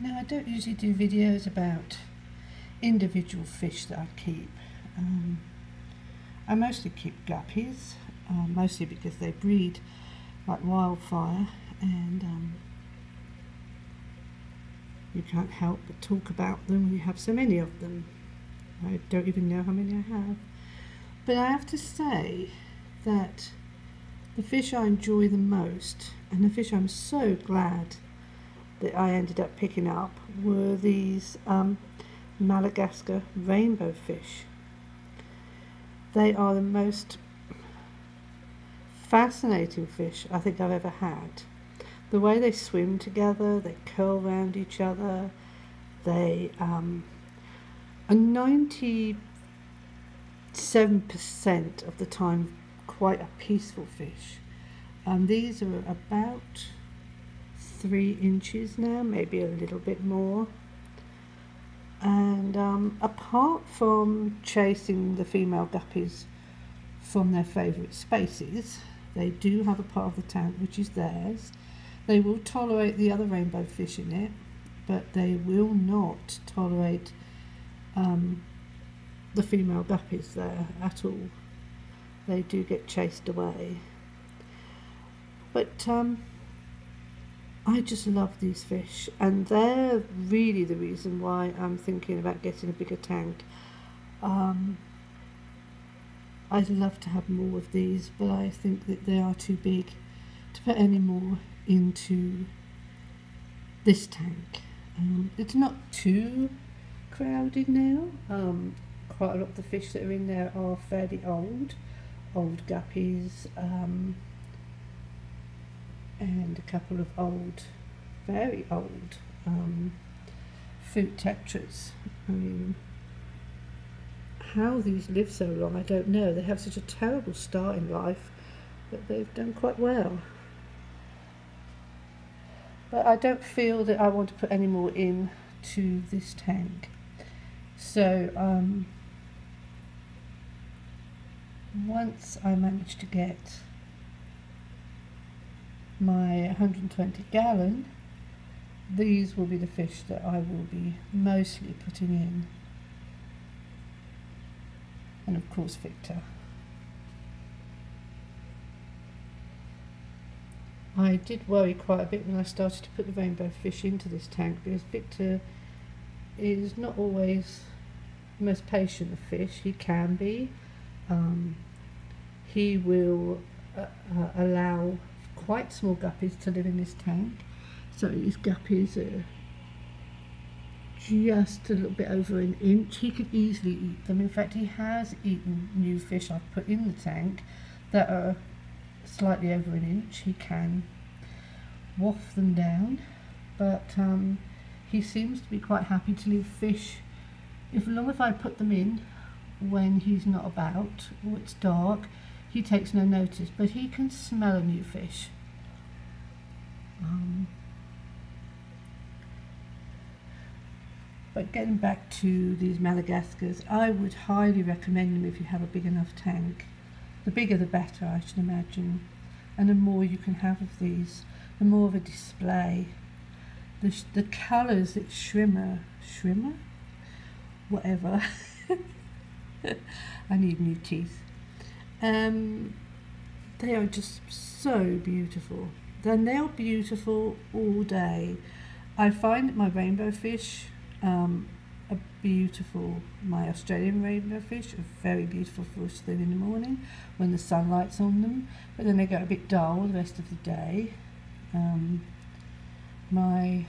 Now, I don't usually do videos about individual fish that I keep. Um, I mostly keep guppies, uh, mostly because they breed like wildfire and um, you can't help but talk about them when you have so many of them. I don't even know how many I have. But I have to say that the fish I enjoy the most and the fish I'm so glad that I ended up picking up were these um, Madagascar rainbow fish. They are the most fascinating fish I think I've ever had. The way they swim together, they curl around each other, they um, are 97% of the time quite a peaceful fish. And these are about three inches now, maybe a little bit more. And um, apart from chasing the female guppies from their favourite spaces, they do have a part of the tank which is theirs. They will tolerate the other rainbow fish in it, but they will not tolerate um, the female guppies there at all. They do get chased away. But um, I just love these fish, and they're really the reason why I'm thinking about getting a bigger tank. Um, I'd love to have more of these, but I think that they are too big to put any more into this tank. Um, it's not too crowded now. Um, quite a lot of the fish that are in there are fairly old, old guppies. And a couple of old, very old um, tetras. I mean, how these live so long, I don't know. They have such a terrible start in life, but they've done quite well. But I don't feel that I want to put any more in to this tank. So, um, once I manage to get my 120 gallon, these will be the fish that I will be mostly putting in. And of course Victor. I did worry quite a bit when I started to put the rainbow fish into this tank because Victor is not always the most patient of fish. He can be. Um, he will uh, uh, allow quite small guppies to live in this tank. So these guppies are just a little bit over an inch. He could easily eat them. In fact, he has eaten new fish I've put in the tank that are slightly over an inch. He can waft them down, but um, he seems to be quite happy to leave fish, if long as I put them in when he's not about or it's dark, he takes no notice, but he can smell a new fish. Um, but getting back to these Madagascars, I would highly recommend them if you have a big enough tank. The bigger the better, I should imagine. And the more you can have of these, the more of a display. The, the colours that shimmer, shimmer? Whatever. I need new teeth. Um, they are just so beautiful. They're beautiful all day. I find my rainbow fish um, are beautiful. My Australian rainbow fish are very beautiful first thing in the morning when the sunlight's on them, but then they get a bit dull the rest of the day. Um, my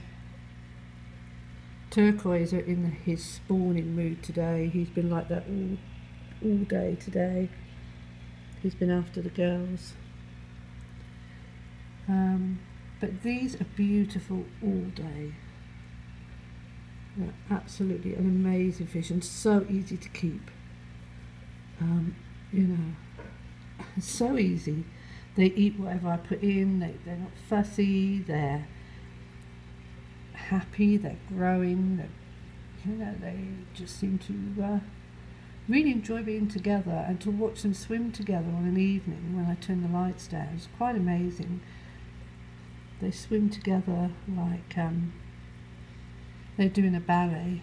turquoise are in his spawning mood today. He's been like that all, all day today. He's been after the girls. Um, but these are beautiful all day. They're absolutely an amazing fish and so easy to keep. Um, you know, so easy. They eat whatever I put in, they, they're not fussy, they're happy, they're growing, they're, you know, they just seem to uh, really enjoy being together and to watch them swim together on an evening when I turn the lights down. It's quite amazing. They swim together like um, they're doing a ballet.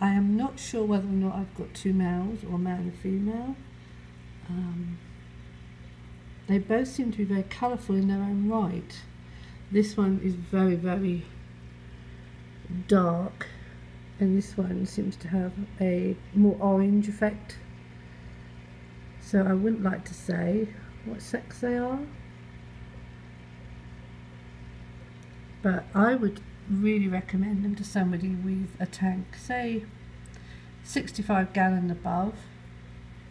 I am not sure whether or not I've got two males or a male and a female. Um, they both seem to be very colourful in their own right. This one is very, very dark and this one seems to have a more orange effect. So I wouldn't like to say what sex they are. But I would really recommend them to somebody with a tank. Say 65 gallon above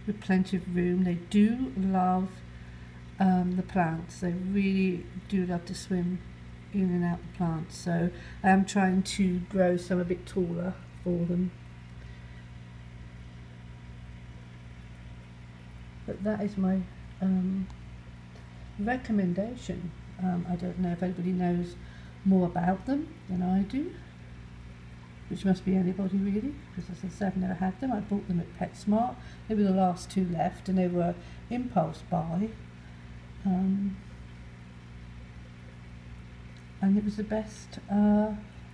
with plenty of room. They do love um, the plants. They really do love to swim in and out the plants. So I am trying to grow some a bit taller for them. But that is my um, recommendation. Um, I don't know if anybody knows more about them than I do, which must be anybody really, because as I said, I've never had them. I bought them at PetSmart. They were the last two left, and they were impulse buy. Um, and it was the best. Uh,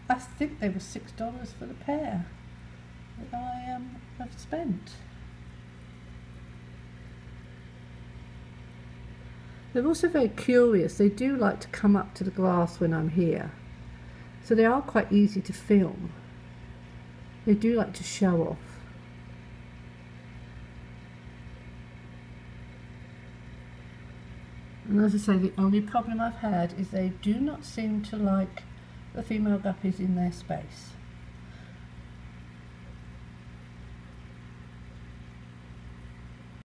I think they were six dollars for the pair that I um, have spent. They're also very curious. They do like to come up to the glass when I'm here. So they are quite easy to film. They do like to show off. And as I say, the only problem I've had is they do not seem to like the female guppies in their space.